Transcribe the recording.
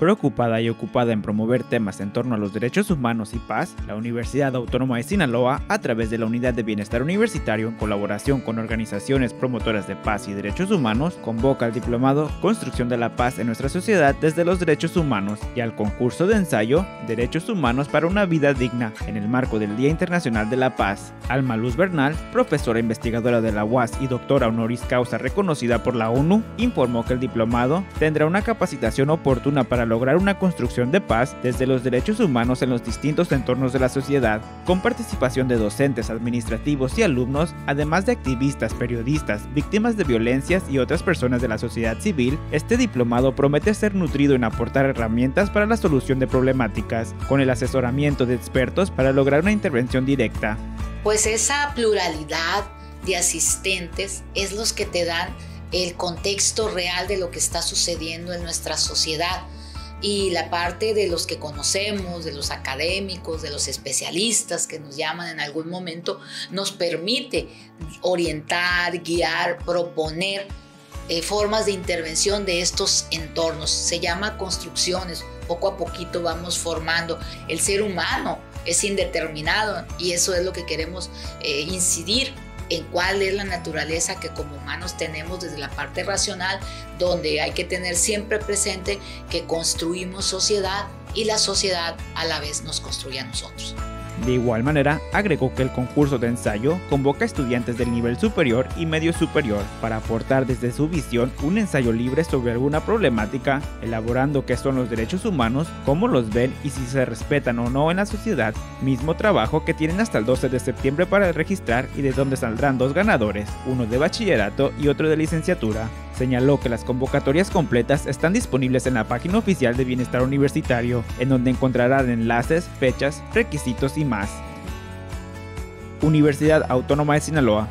Preocupada y ocupada en promover temas en torno a los derechos humanos y paz, la Universidad Autónoma de Sinaloa, a través de la Unidad de Bienestar Universitario, en colaboración con organizaciones promotoras de paz y derechos humanos, convoca al diplomado Construcción de la Paz en nuestra sociedad desde los derechos humanos y al concurso de ensayo Derechos Humanos para una vida digna en el marco del Día Internacional de la Paz. Alma Luz Bernal, profesora investigadora de la UAS y doctora honoris causa reconocida por la ONU, informó que el diplomado tendrá una capacitación oportuna para lograr una construcción de paz desde los derechos humanos en los distintos entornos de la sociedad, con participación de docentes, administrativos y alumnos, además de activistas, periodistas, víctimas de violencias y otras personas de la sociedad civil, este diplomado promete ser nutrido en aportar herramientas para la solución de problemáticas, con el asesoramiento de expertos para lograr una intervención directa. Pues esa pluralidad de asistentes es los que te dan el contexto real de lo que está sucediendo en nuestra sociedad y la parte de los que conocemos, de los académicos, de los especialistas que nos llaman en algún momento, nos permite orientar, guiar, proponer eh, formas de intervención de estos entornos. Se llama construcciones, poco a poquito vamos formando. El ser humano es indeterminado y eso es lo que queremos eh, incidir en cuál es la naturaleza que como humanos tenemos desde la parte racional, donde hay que tener siempre presente que construimos sociedad y la sociedad a la vez nos construye a nosotros. De igual manera, agregó que el concurso de ensayo convoca a estudiantes del nivel superior y medio superior para aportar desde su visión un ensayo libre sobre alguna problemática, elaborando qué son los derechos humanos, cómo los ven y si se respetan o no en la sociedad, mismo trabajo que tienen hasta el 12 de septiembre para registrar y de donde saldrán dos ganadores, uno de bachillerato y otro de licenciatura. Señaló que las convocatorias completas están disponibles en la página oficial de Bienestar Universitario, en donde encontrarán enlaces, fechas, requisitos y más. Universidad Autónoma de Sinaloa